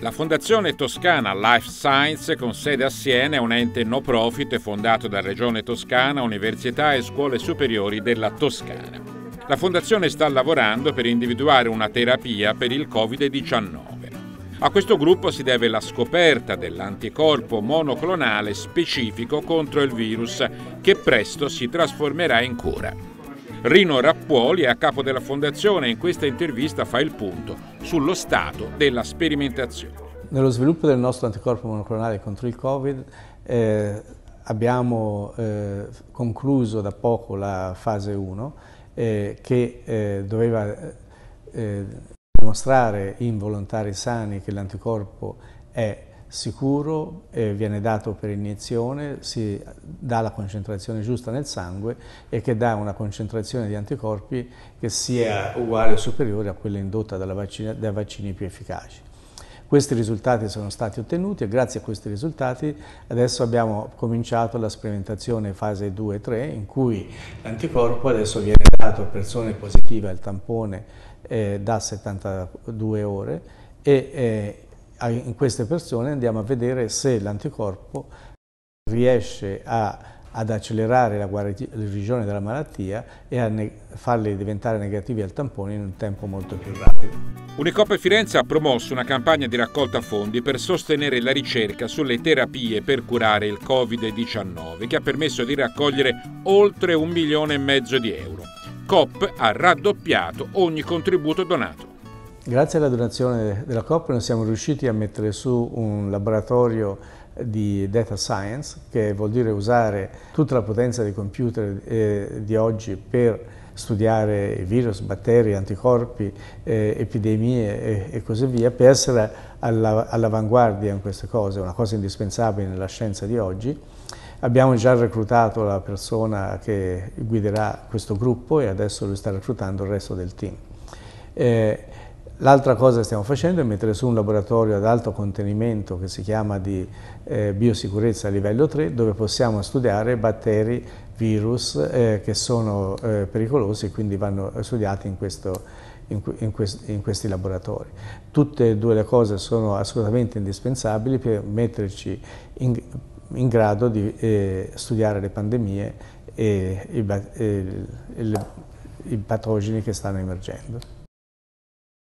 La Fondazione Toscana Life Science, con sede a Siena, è un ente no profit fondato da Regione Toscana, università e scuole superiori della Toscana. La Fondazione sta lavorando per individuare una terapia per il Covid-19. A questo gruppo si deve la scoperta dell'anticorpo monoclonale specifico contro il virus che presto si trasformerà in cura. Rino Rappuoli è a capo della fondazione e in questa intervista fa il punto sullo stato della sperimentazione. Nello sviluppo del nostro anticorpo monoclonale contro il Covid eh, abbiamo eh, concluso da poco la fase 1 eh, che eh, doveva eh, dimostrare in volontari sani che l'anticorpo è sicuro, eh, viene dato per iniezione, si dà la concentrazione giusta nel sangue e che dà una concentrazione di anticorpi che sia uguale o superiore a quella indotta vaccina, dai vaccini più efficaci. Questi risultati sono stati ottenuti e grazie a questi risultati adesso abbiamo cominciato la sperimentazione fase 2 e 3 in cui l'anticorpo adesso viene dato a persone positive al tampone eh, da 72 ore e eh, in queste persone andiamo a vedere se l'anticorpo riesce a, ad accelerare la guarigione della malattia e a farli diventare negativi al tampone in un tempo molto più rapido. Unicope Firenze ha promosso una campagna di raccolta fondi per sostenere la ricerca sulle terapie per curare il Covid-19 che ha permesso di raccogliere oltre un milione e mezzo di euro. COP ha raddoppiato ogni contributo donato. Grazie alla donazione della COP noi siamo riusciti a mettere su un laboratorio di data science, che vuol dire usare tutta la potenza dei computer eh, di oggi per studiare virus, batteri, anticorpi, eh, epidemie e, e, così via, per essere all'avanguardia in queste cose, una cosa indispensabile nella scienza di oggi. Abbiamo già reclutato la persona che guiderà questo gruppo e adesso lui sta reclutando il resto del team. Eh, L'altra cosa che stiamo facendo è mettere su un laboratorio ad alto contenimento che si chiama di eh, biosicurezza livello 3 dove possiamo studiare batteri, virus eh, che sono eh, pericolosi e quindi vanno studiati in, questo, in, in, quest, in, questi laboratori. Tutte e due le cose sono assolutamente indispensabili per metterci in, grado di eh, studiare le pandemie e i, i, i patogeni che stanno emergendo.